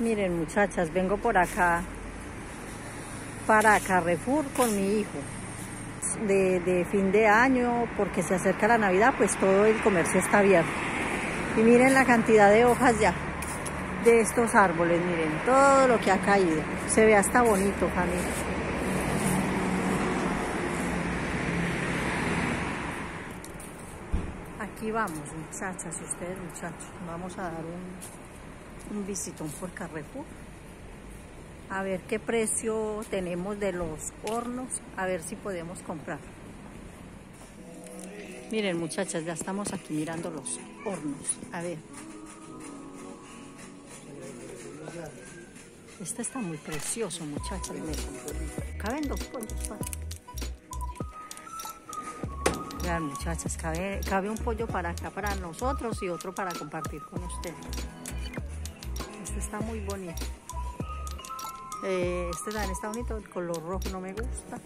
Miren muchachas, vengo por acá para Carrefour con mi hijo. De, fin de año, porque se acerca la Navidad, pues todo el comercio está abierto. Y miren la cantidad de hojas ya de estos árboles, miren todo lo que ha caído. Se ve hasta bonito, familia. Aquí vamos, muchachas, ustedes muchachos, vamos a dar un, un visitón por Carrefour a ver qué precio tenemos de los hornos, a ver si podemos comprar. Miren muchachas, ya estamos aquí mirando los hornos, a ver. Este está muy precioso, muchachas. Caben dos pollos. Vean, muchachas, cabe, cabe un pollo para acá, para nosotros y otro para compartir con ustedes. Este está muy bonito. Eh, este también está bonito, el color rojo no me gusta.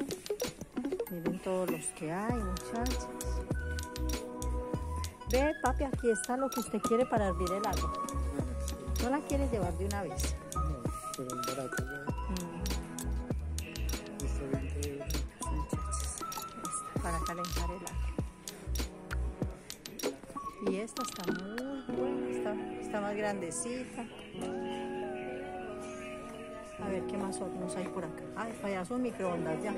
Miren todos los que hay, muchachas. Ve, papi, aquí está lo que usted quiere para hervir el agua. ¿No la quiere llevar de una vez? No, pero barato. Está 20 euros. Muchachas, esta, para calentar el agua. Y esta está muy buena, está más grandecita. A ver qué más hornos hay por acá. Ay, allá son microondas ya.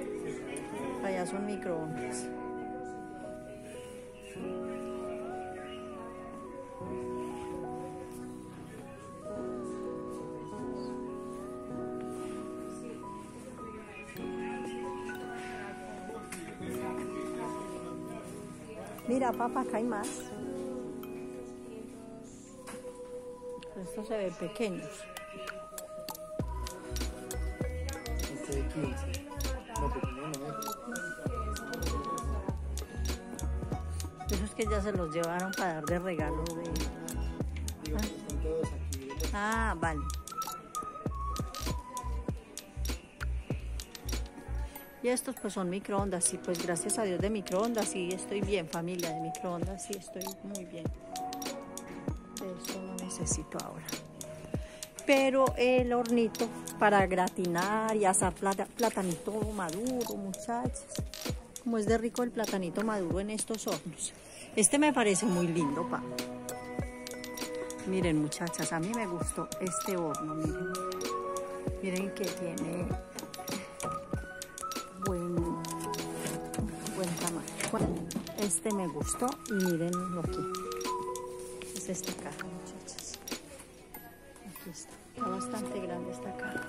Allá son microondas. Mira, papá, acá hay más. Estos se ven pequeños. 15. No, pequeño no que ya se los llevaron para dar de regalo de... Aquí. Ah, vale. Y estos pues son microondas y pues gracias a Dios de microondas sí estoy bien, familia de microondas sí estoy muy bien. Eso no necesito ahora. Pero el hornito para gratinar y asar plata- platanito maduro, muchachos. Como es de rico el platanito maduro en estos hornos. Este me parece muy lindo, pa. Miren, muchachas, a mí me gustó este horno, miren. Miren que tiene buen, buen tamaño. Este me gustó y mírenlo aquí. Es esta caja, muchachas. Aquí está. Está bastante grande esta caja.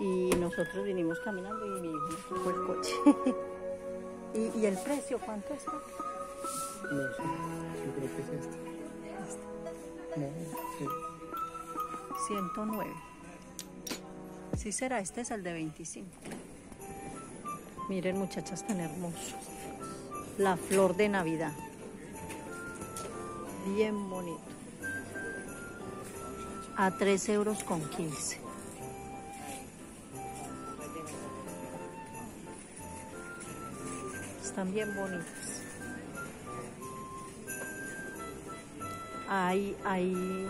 Y nosotros vinimos caminando y mi hijo tocó el coche. ¿Y, y el precio cuánto está? No sé. Yo creo que es este. No, sí. 109. Sí será, este es el de 25. Miren muchachas tan hermosos. La flor de Navidad. Bien bonito. A 3 euros con 15. Están bien bonitas. Hay, hay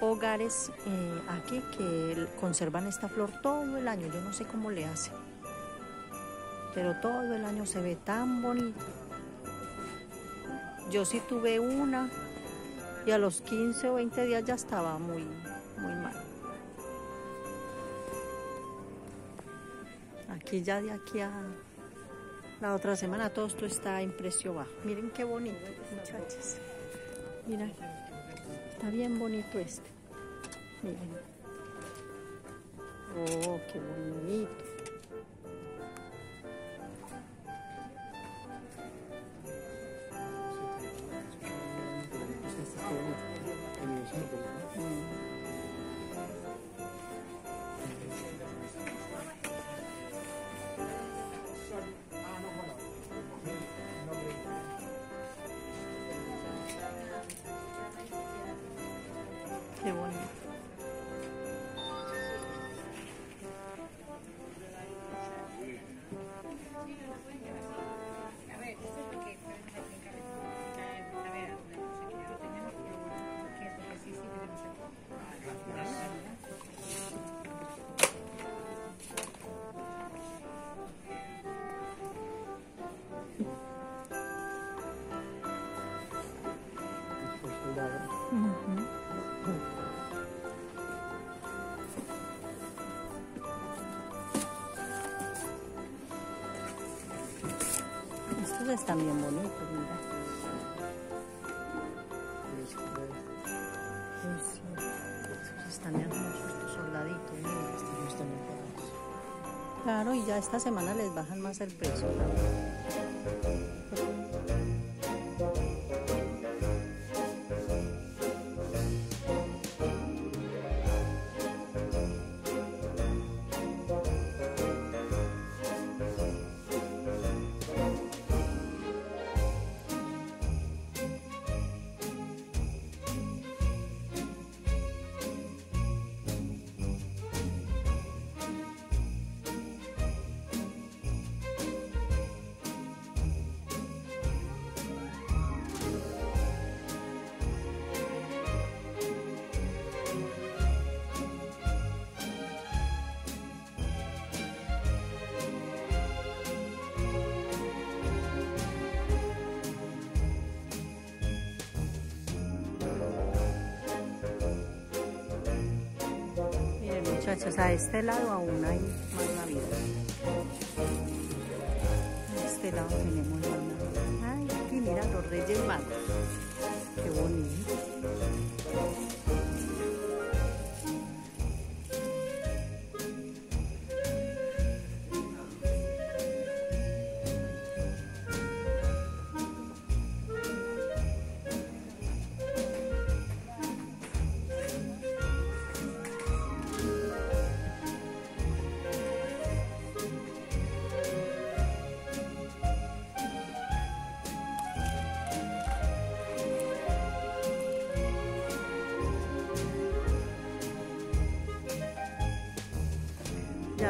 hogares eh, aquí que conservan esta flor todo el año. Yo no sé cómo le hacen. Pero todo el año se ve tan bonito. Yo sí tuve una y a los 15 o 20 días ya estaba muy, muy mal. Aquí ya de aquí a la otra semana todo esto está en precio bajo. Miren qué bonito, muchachas. Mira, está bien bonito este. Miren. Oh, qué bonito. Qué bonito. A Estos están bien bonitos, mira. Estos están hermosos, estos soldaditos, mira. Estos están. Claro, y ya esta semana les bajan más el precio. Muchachos, a este lado aún hay más navidad. A este lado tenemos más. Ay, aquí mira los reyes magos. Qué bonito.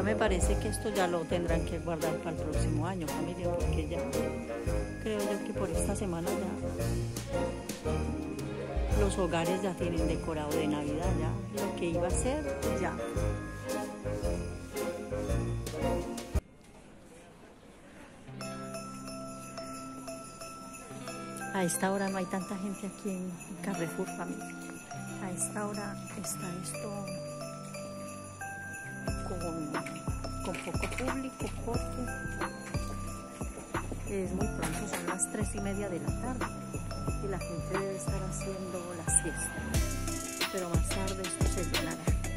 Me parece que esto ya lo tendrán que guardar para el próximo año, familia, porque ya creo yo que por esta semana ya los hogares ya tienen decorado de Navidad, ya lo que iba a ser, ya. A esta hora no hay tanta gente aquí en Carrefour, familia. A esta hora está esto con, poco público porque es muy pronto, son las tres y media de la tarde y la gente debe estar haciendo la siesta. Pero más tarde esto se llenará.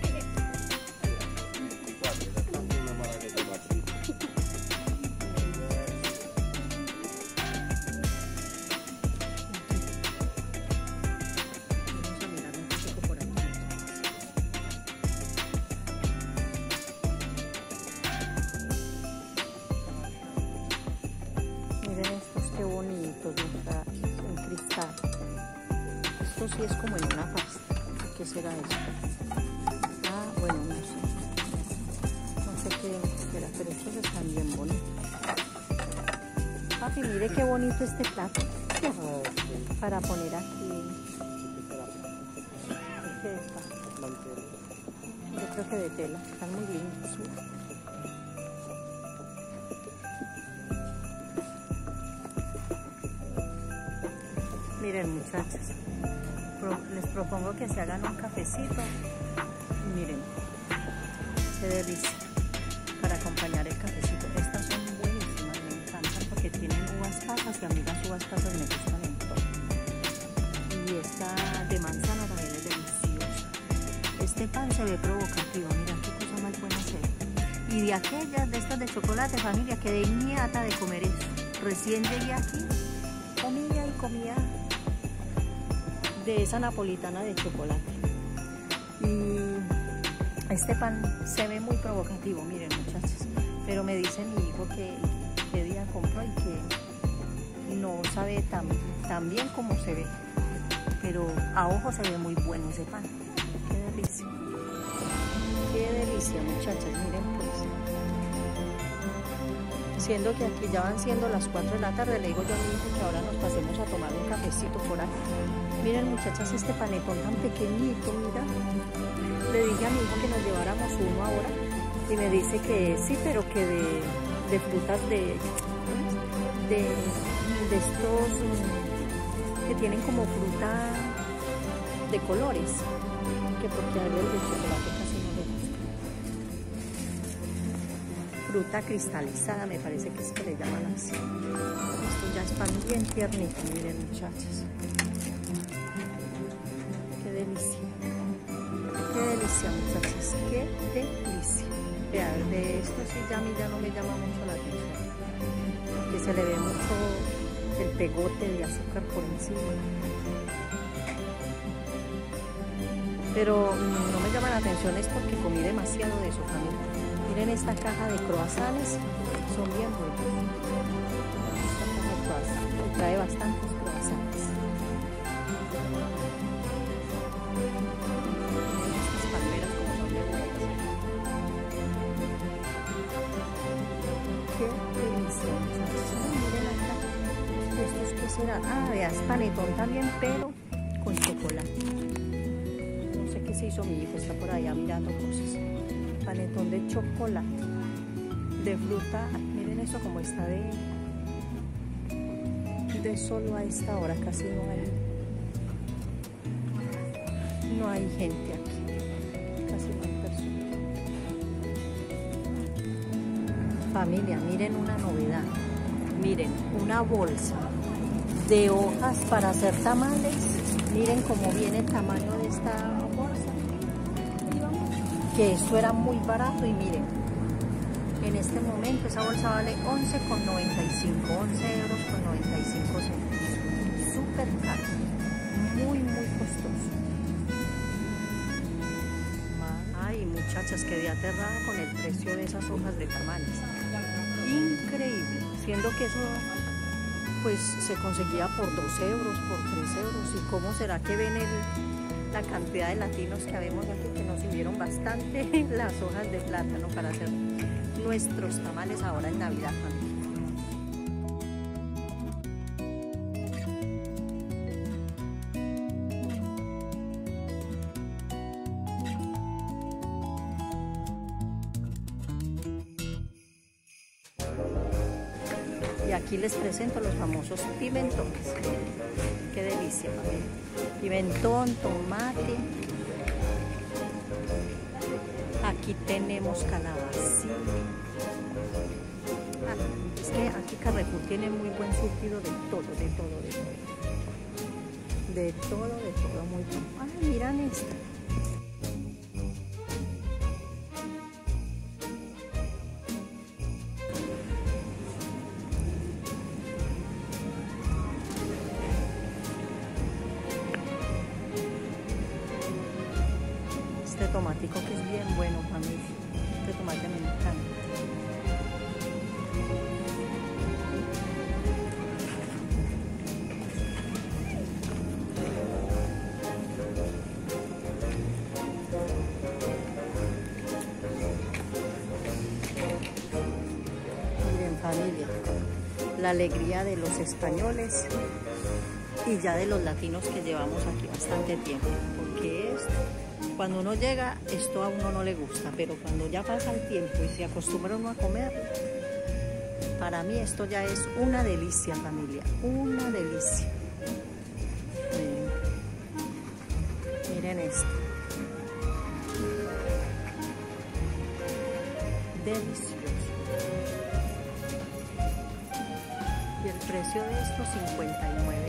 Es como en una pasta. ¿Qué será esto? Ah, bueno, no sé. No sé qué será, pero estos están bien bonitos. Papi, mire qué bonito este plato. Para poner aquí. ¿Qué mantel. Yo creo que de tela. Están muy lindos. Miren muchachos, les propongo que se hagan un cafecito. Miren, qué delicia para acompañar el cafecito. Estas son buenísimas, me encantan porque tienen uvas pasas y a mí las uvas pasas me gustan en todo. Y esta de manzana también es deliciosa. Este pan se ve provocativo, mira qué cosa más buena se ve. Y de aquellas, de estas de chocolate, familia, quedé ñata de comer eso. Recién llegué aquí, comía y comía de esa napolitana de chocolate. Y este pan se ve muy provocativo, miren muchachos. Pero me dice mi hijo que, que día compró y que no sabe tan, tan bien como se ve. Pero a ojo se ve muy bueno ese pan. Qué delicia. Qué delicia, muchachas. Miren pues. Siendo que aquí ya van siendo las 4 de la tarde, le digo yo a mi hijo que ahora nos pasemos a tomar un cafecito por ahí. Miren muchachas, este panetón tan pequeñito, mira. Le dije a mi hijo que nos lleváramos uno ahora y me dice que sí, pero que de, frutas de, de, de estos mm, que tienen como fruta de colores, que porque a él el de chocolate casi no le gusta. fruta cristalizada, me parece que es que le llaman así. Esto ya es pan bien tiernito, miren muchachos. Qué delicia. Vean, de esto sí ya a mí ya no me llama mucho la atención. Que se le ve mucho el pegote de azúcar por encima. Pero mm, no me llama la atención es porque comí demasiado de su familia. Miren esta caja de croissants, son bien buenos. Trae bastantes Ah, veas, panetón también, pero con chocolate. No sé qué se hizo mi hijo, está por allá mirando cosas panetón de chocolate, de fruta. Miren eso como está de, de solo a esta hora, casi no hay, no hay gente aquí, casi no hay personas. Familia, miren una novedad, miren una bolsa de hojas para hacer tamales, miren cómo viene el tamaño de esta que esto era muy barato y miren, en este momento esa bolsa vale 11,95, 11 euros con 95 centavos. Súper caro, muy, muy costoso. Ay, muchachas, quedé aterrada con el precio de esas hojas de tamales. Increíble, siendo que eso pues se conseguía por 2 euros, por 3 euros. ¿Y cómo será que ven la cantidad de latinos que habemos aquí que nos sirvieron bastante las hojas de plátano para hacer nuestros tamales ahora en Navidad. Aquí les presento los famosos pimentones. Qué delicia, familia. Pimentón, tomate. Aquí tenemos calabacín. Ah, es que aquí Carrefour tiene muy buen surtido de todo, de todo, de todo. De todo, de todo, muy bueno. Ay, miran esta. Mí. Este tomate me encanta. Miren familia, la alegría de los españoles y ya de los latinos que llevamos aquí bastante tiempo, porque cuando uno llega, esto a uno no le gusta, pero cuando ya pasa el tiempo y se acostumbra uno a comer, para mí esto ya es una delicia, familia, una delicia. Miren, miren esto. Delicioso. Y el precio de esto, 59 euros,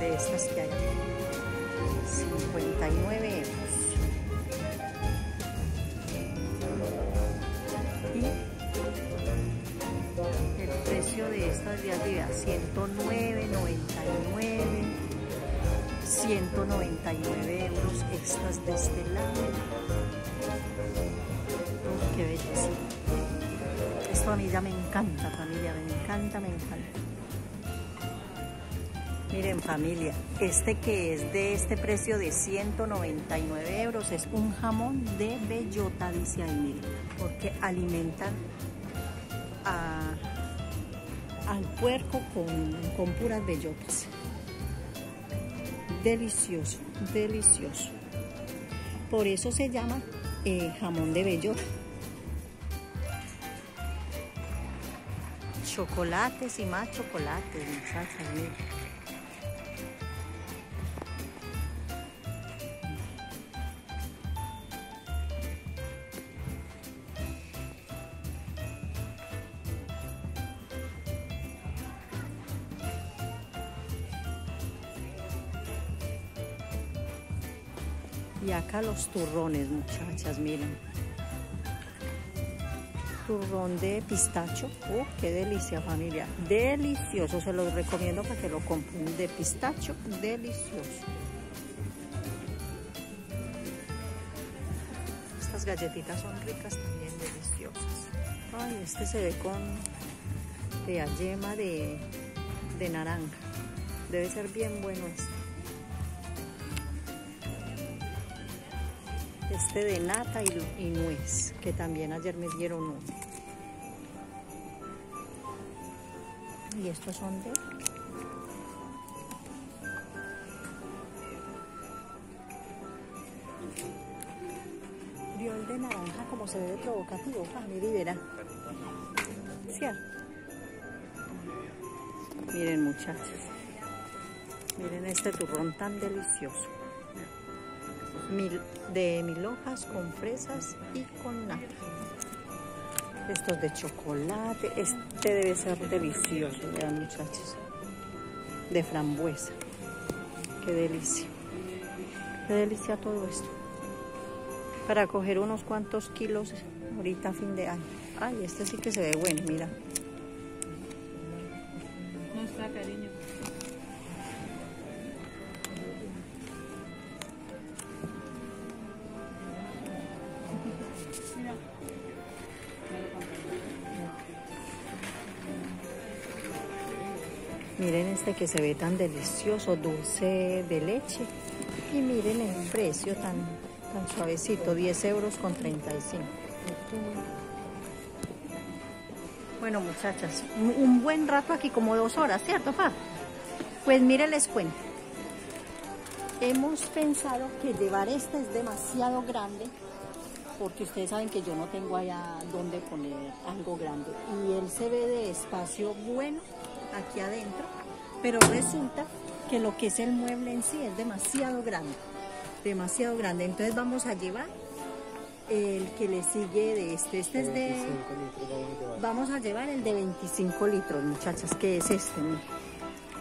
de estas que hay. 59 euros. Y el precio de estas de arriba, 109, 99, 199 euros extras de este lado. Uf, qué belleza. Esto a mí ya me encanta, familia, me encanta, me encanta. Miren familia, este que es de este precio de 199 euros es un jamón de bellota, dice ahí, miren, porque alimentan al puerco con, con puras bellotas. Delicioso, delicioso. Por eso se llama eh, jamón de bellota. Chocolates y más chocolates, muchachos, miren. Y acá los turrones, muchachas, miren. Turrón de pistacho. ¡Uh, qué delicia, familia! Delicioso, se los recomiendo para que lo compren. De pistacho, delicioso. Estas galletitas son ricas también, deliciosas. Ay, este se ve con de yema de, de naranja. Debe ser bien bueno este. Este de nata y, nuez, que también ayer me dieron uno. Y estos son de de naranja como se ve de provocativo, mire y verá. ¿Cierto? Miren muchachos. Miren este turrón tan delicioso. Mil, de mil hojas con fresas y con nata. Estos de chocolate. Este debe ser delicioso, vean muchachos. De frambuesa. Qué delicia. Qué delicia todo esto. Para coger unos cuantos kilos ahorita a fin de año. Ay, este sí que se ve bueno, mira. No está, cariño. Que se ve tan delicioso, dulce de leche. Y miren el precio tan, tan suavecito, 10 euros con 35. Bueno, muchachas, un- buen rato aquí, como dos horas, ¿cierto, pa? Pues miren, les cuento. Hemos pensado que llevar este es demasiado grande, porque ustedes saben que yo no tengo allá donde poner algo grande. Y él se ve de espacio bueno aquí adentro, pero resulta que lo que es el mueble en sí es demasiado grande, demasiado grande. Entonces vamos a llevar el que le sigue de este. Este es de... 25 litros vamos a llevar. El de 25 litros, muchachas, que es este.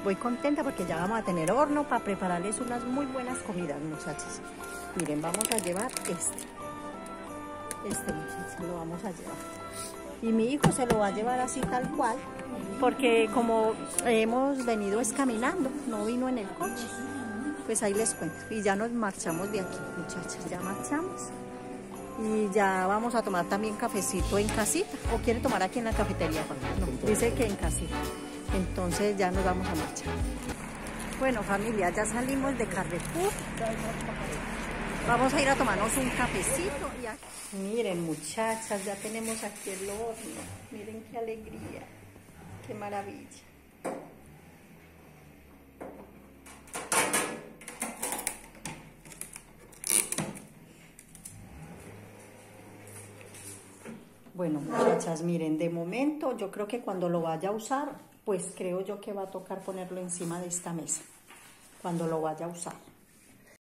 Voy contenta porque ya vamos a tener horno para prepararles unas muy buenas comidas, muchachas. Miren, vamos a llevar este. Este, muchachos, lo vamos a llevar. Y mi hijo se lo va a llevar así tal cual, porque como hemos venido es caminando, no vino en el coche. Pues ahí les cuento. Y ya nos marchamos de aquí, muchachas, ya marchamos. Y ya vamos a tomar también cafecito en casita. ¿O quiere tomar aquí en la cafetería? No, dice que en casita. Entonces ya nos vamos a marchar. Bueno, familia, ya salimos de Carrefour. Vamos a ir a tomarnos un cafecito. y a- Miren, muchachas, ya tenemos aquí el horno. Miren qué alegría. Qué maravilla. Bueno, muchachas, miren, de momento yo creo que cuando lo vaya a usar, pues creo yo que va a tocar ponerlo encima de esta mesa. Cuando lo vaya a usar.